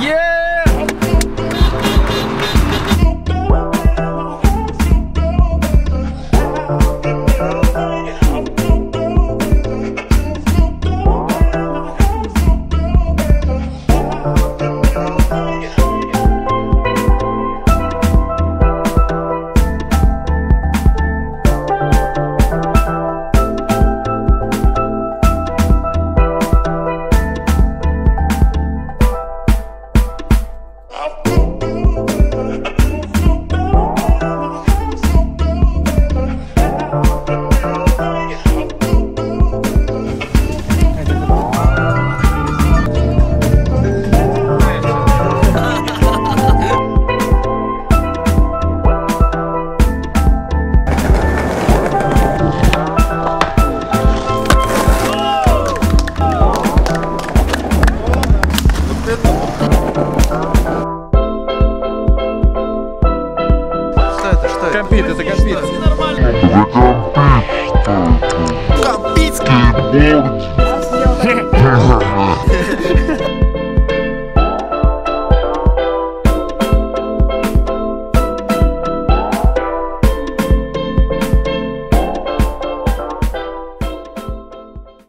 Что это? Что это? Компит, это компит. Компит!